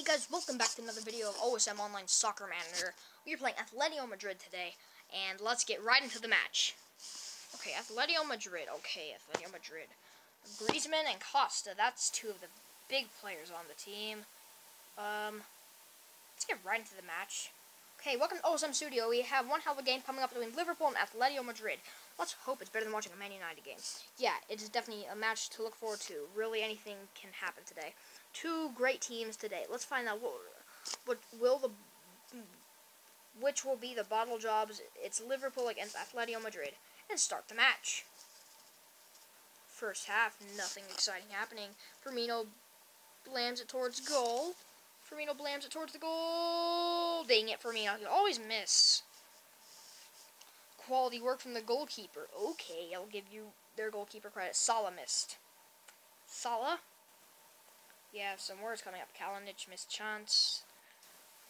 Hey guys, welcome back to another video of OSM Online Soccer Manager. We are playing Atletico Madrid today, and let's get right into the match. Okay, Atletico Madrid. Okay, Atletico Madrid. Griezmann and Costa. That's two of the big players on the team. Um, let's get right into the match. Okay, welcome to OSM Studio. We have one hell of a game coming up between Liverpool and Atletico Madrid. Let's hope it's better than watching a Man United game. Yeah, it is definitely a match to look forward to. Really, anything can happen today. Two great teams today. Let's find out what, what will the which will be the bottle jobs. It's Liverpool against Atletico Madrid, and start the match. First half, nothing exciting happening. Firmino blams it towards goal. Firmino blams it towards the goal. Dang it, Firmino. You always miss. Quality work from the goalkeeper. Okay, I'll give you their goalkeeper credit. Salah missed. Salah? Yeah, some words coming up. Kalinic missed chance.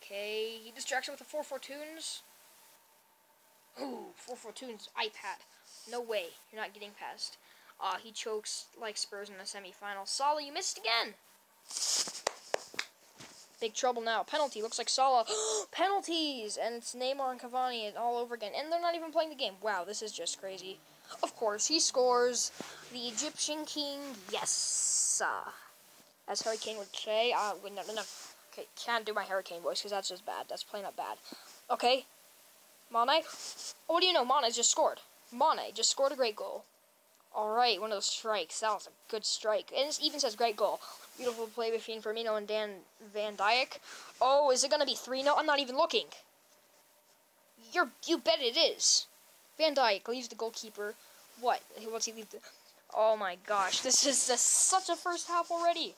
Okay, he distracts him with the 4-4 tunes. Ooh, 4-4 tunes iPad. No way, you're not getting past. Uh, he chokes like Spurs in the semifinal. Salah, you missed again. Big trouble now. Penalty. Looks like Salah. Penalties! And it's Neymar and Cavani all over again. And they're not even playing the game. Wow, this is just crazy. Of course, he scores. The Egyptian King. Yes. As Harry Kane would say. Uh, no, no, no. Okay, can't do my Harry Kane voice because that's just bad. That's plain up bad. Okay. Mane. Oh, what do you know? Mane just scored. Mane just scored a great goal. Alright, one of those strikes. That was a good strike. And it even says great goal. Beautiful play between Firmino and Dan Van Dijk. Oh, is it going to be 3 No, I'm not even looking. You're, you bet it is. Van Dijk leaves the goalkeeper. What? What's he leave the... Oh my gosh, this is such a first half already.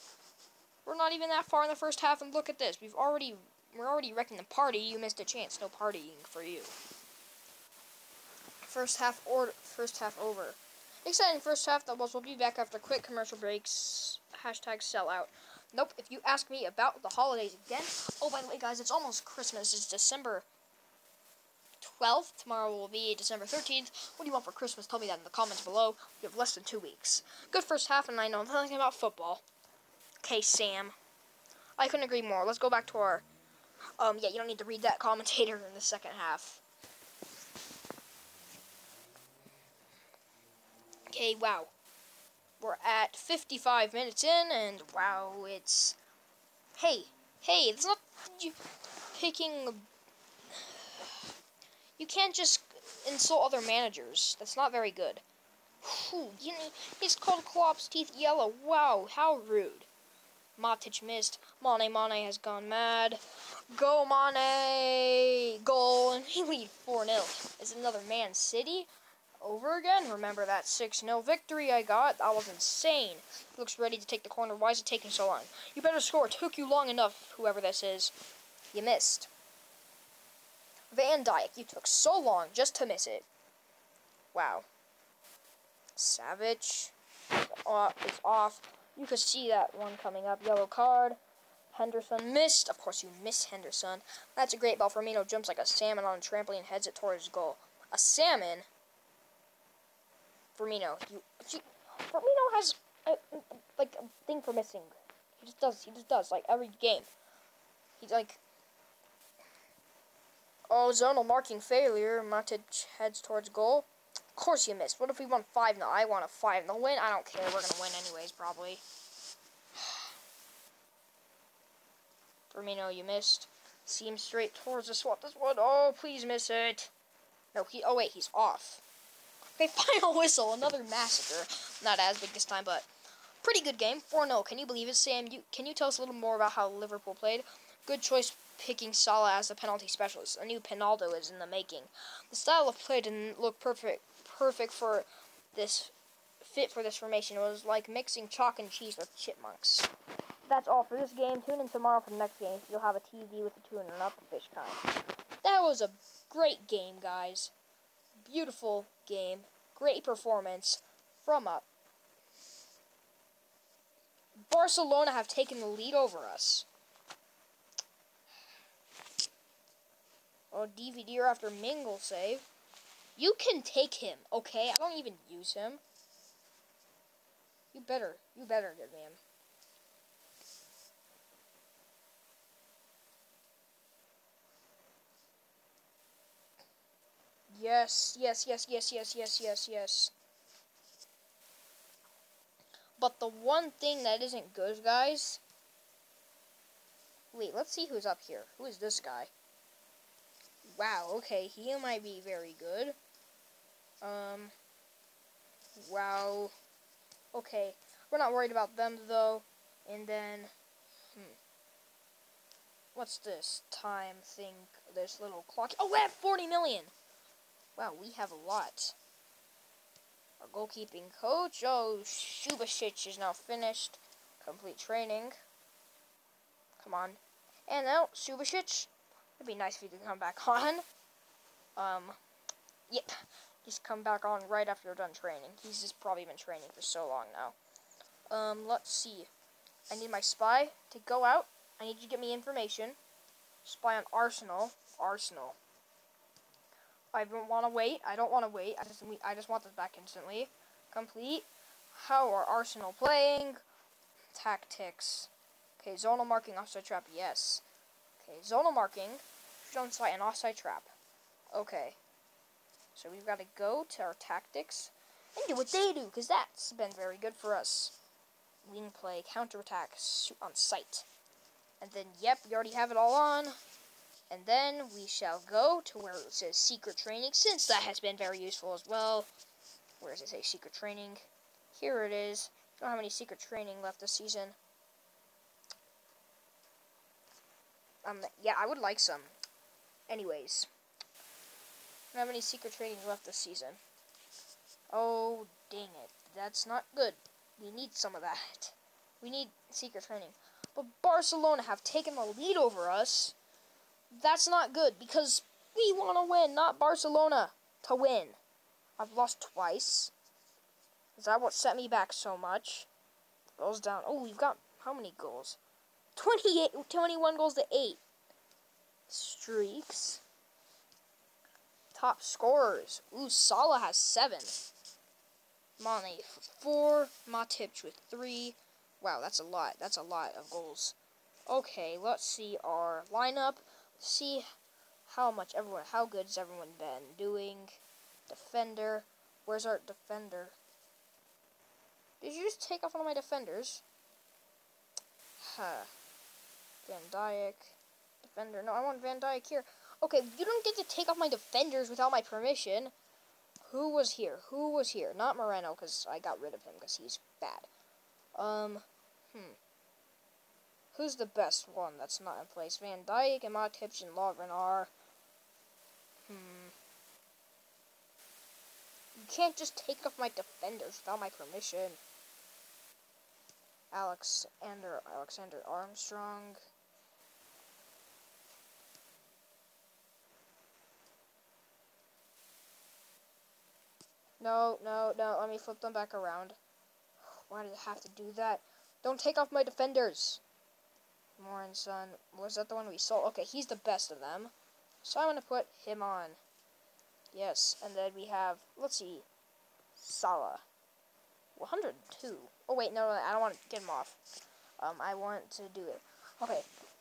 We're not even that far in the first half, and look at this. We've already, we're already wrecking the party. You missed a chance. No partying for you. First half or first half over. Exciting first half, though. We'll be back after quick commercial breaks. Hashtag sellout. Nope, if you ask me about the holidays again. Oh, by the way, guys, it's almost Christmas. It's December 12th. Tomorrow will be December 13th. What do you want for Christmas? Tell me that in the comments below. You have less than two weeks. Good first half, and I know nothing about football. Okay, Sam. I couldn't agree more. Let's go back to our... Um, yeah, you don't need to read that commentator in the second half. Okay, wow. We're at 55 minutes in, and wow, it's... Hey, hey, it's not... You picking... You can't just insult other managers. That's not very good. Whew, you know, he's called Klopp's teeth yellow. Wow, how rude. Matic missed. Mane Mane has gone mad. Go Mane! Goal, and we lead 4-0. Is another Man City? over again. Remember that 6-0 victory I got? That was insane. He looks ready to take the corner. Why is it taking so long? You better score. It took you long enough, whoever this is. You missed. Van Dijk, you took so long just to miss it. Wow. Savage uh, is off. You could see that one coming up. Yellow card. Henderson missed. Of course, you miss Henderson. That's a great ball. Firmino jumps like a salmon on a trampoline, heads it towards goal. A salmon? Firmino. You, Firmino has a, like a thing for missing. He just does. He just does. Like every game. He's like. Oh, zonal marking failure. Matic heads towards goal. Of course you missed. What if we won 5 0? I want a 5 0 win. I don't care. We're going to win anyways, probably. Firmino, you missed. Seam straight towards the swap. This one. Oh, please miss it. No, he. Oh, wait. He's off. Okay, final whistle, another massacre. Not as big this time, but pretty good game. 4-0. Can you believe it, Sam? You Can you tell us a little more about how Liverpool played? Good choice picking Salah as the penalty specialist. A new Pinaldo is in the making. The style of play didn't look perfect perfect for this fit for this formation. It was like mixing chalk and cheese with chipmunks. That's all for this game. Tune in tomorrow for the next game. You'll have a TV with a tune not up fish kind. That was a great game, guys beautiful game, great performance from up. Barcelona have taken the lead over us. Oh, DVD after Mingle save. You can take him, okay? I don't even use him. You better. You better give me him. Yes, yes, yes, yes, yes, yes, yes, yes. But the one thing that isn't good, guys... Wait, let's see who's up here. Who is this guy? Wow, okay, he might be very good. Um, wow. Okay, we're not worried about them, though. And then, hmm. What's this time thing? This little clock. Oh, we have 40 million! Wow, we have a lot. Our goalkeeping coach, oh, Subasic is now finished. Complete training. Come on. And now, Subasic, it'd be nice if you could come back on. Um, yep. Just come back on right after you're done training. He's just probably been training for so long now. Um, let's see. I need my spy to go out. I need you to get me information. Spy on Arsenal. Arsenal. I don't want to wait. I don't want to wait. I just I just want this back instantly. Complete. How are Arsenal playing? Tactics. Okay, zonal marking, offside trap, yes. Okay, zonal marking, shoot on sight, and offside trap. Okay. So we've got to go to our tactics and do what they do, because that's been very good for us. Wing play, counterattack, on sight. And then, yep, we already have it all on. And then we shall go to where it says secret training, since that has been very useful as well. Where does it say secret training? Here it is. Don't have any secret training left this season. Um, yeah, I would like some. Anyways. Don't have any secret trainings left this season. Oh, dang it. That's not good. We need some of that. We need secret training. But Barcelona have taken the lead over us that's not good because we want to win, not Barcelona to win. I've lost twice. Is that what set me back so much? Goals down. Oh, we've got how many goals? 28, 21 goals to 8. Streaks. Top scorers. Ooh, Salah has 7. Mane 4. Matip with 3. Wow, that's a lot. That's a lot of goals. Okay, let's see our lineup see how much everyone, how good has everyone been doing. Defender, where's our defender? Did you just take off one of my defenders? Huh. Van Dijk, defender. No, I want Van Dijk here. Okay, you don't get to take off my defenders without my permission. Who was here? Who was here? Not Moreno, because I got rid of him because he's bad. Um, hmm. Who's the best one that's not in place? Van Dijk, and Matip and Lovren are. Hmm. You can't just take off my defenders without my permission. Alexander Alexander Armstrong. No, no, no, let me flip them back around. Why did I have to do that? Don't take off my defenders. Morin son. Was that the one we saw? Okay, he's the best of them. So I'm going to put him on. Yes, and then we have, let's see, Salah. 102. Oh, wait, no, no, I don't want to get him off. Um, I want to do it. Okay,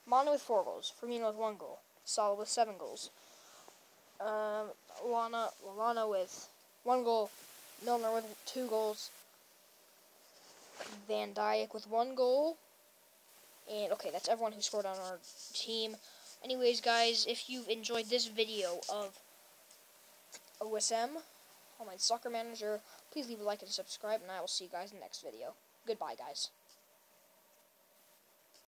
Mane with four goals. Firmino with one goal. Salah with seven goals. Um, Lana, Lana with one goal. Milner with two goals. Van Dijk with one goal. And okay, that's everyone who scored on our team. Anyways, guys, if you've enjoyed this video of OSM, Online Soccer Manager, please leave a like and subscribe, and I will see you guys in the next video. Goodbye, guys.